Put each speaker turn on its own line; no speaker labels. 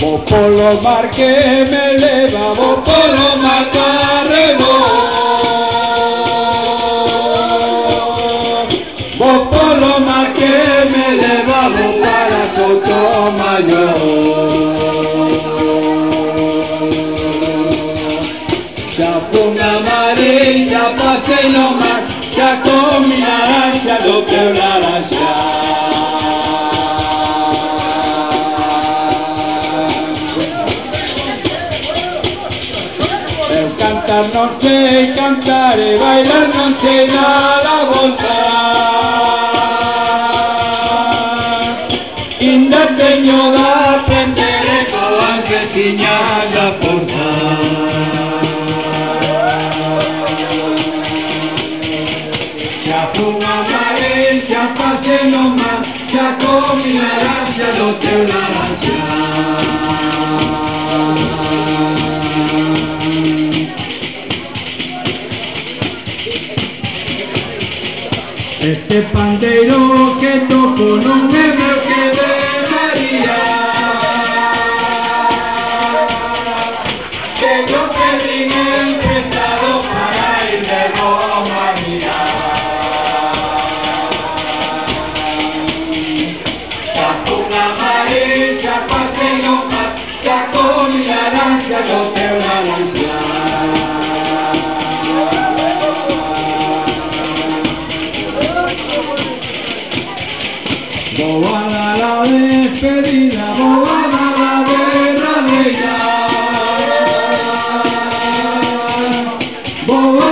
Vos por lo mar que me eleva, vos por lo mar. Vos por lo mar que me eleva, vos para Sotomayor. Ya ponga amarilla, pase lo mar, ya con mi naranja lo quebrará Eu cantar non sei cantare, bailar non sei nada voltar. Inda Xa fun a mare, xa pasei no mar, xa comi naranja do teu naranja. Este pandeiro que toco non é meu que de María Que yo pedí el Boa la la despedida, boa na la verdadeira. Boa